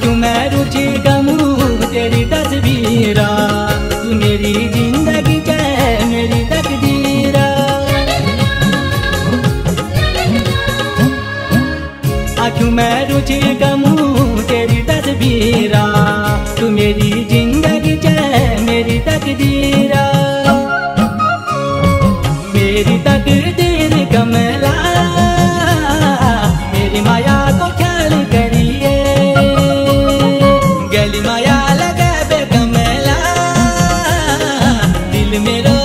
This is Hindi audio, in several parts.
क्यों मैं रुचि गमरू तेरी तस्वीरा? तू मेरी ज़िंदगी के मेरी तकदीरा। आखियों मैं रुचि गमरू तेरी तस्वीरा? तू मेरी ज़िंदगी है मेरी तकदीरा। मेरी तकदीर कमला primeira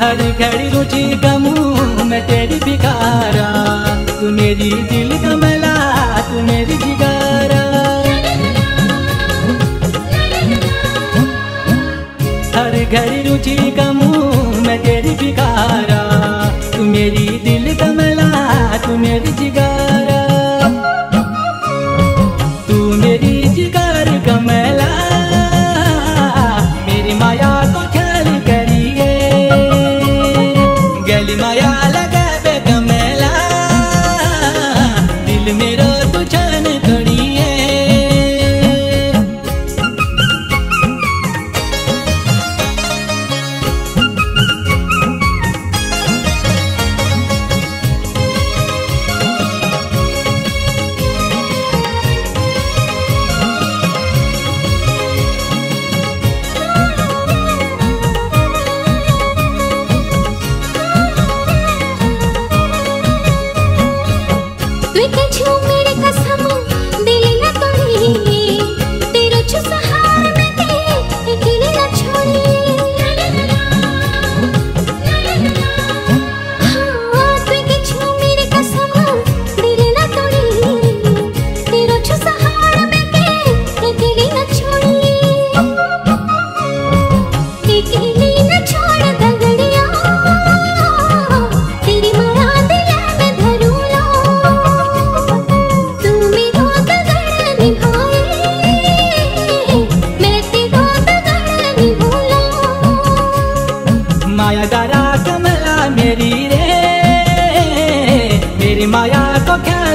हर घड़ी रुचि गमू मैं तेरी भिखारा। तू मेरी दिल कमला तू मेरी जिगारा। हर घड़ी रुचि गमू मेरी रे मेरी माया को क्या